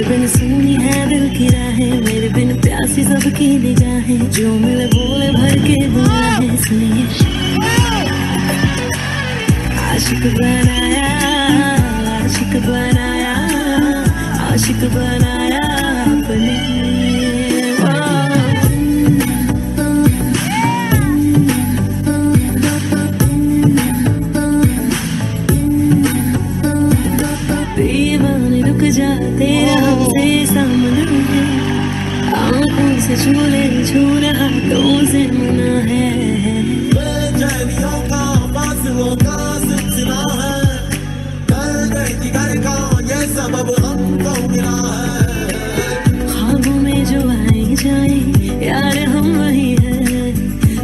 मेरे बिन सुनी है दिल की राहें, मेरे बिन प्यासी सबकी निगाहें, जो मिले बोले भर के बुलाए सुनिए आशिक बनाया आशिक बनाया आशिक बनाया अपने दीवाने रुक का ये सबब हमको मिला है। ख्वाबों में जो आए जाए यार हम वही है।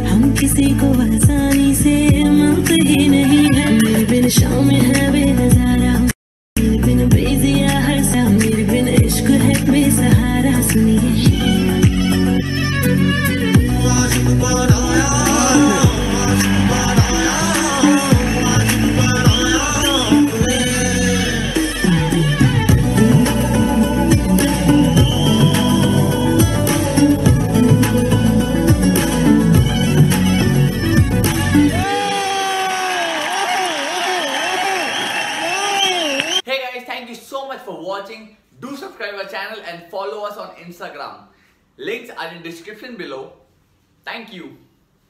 हम किसी को आसानी से मिलते ही नहीं है। बिन शाम है बेनजारा much for watching. Do subscribe our channel and follow us on Instagram. Links are in description below. Thank you.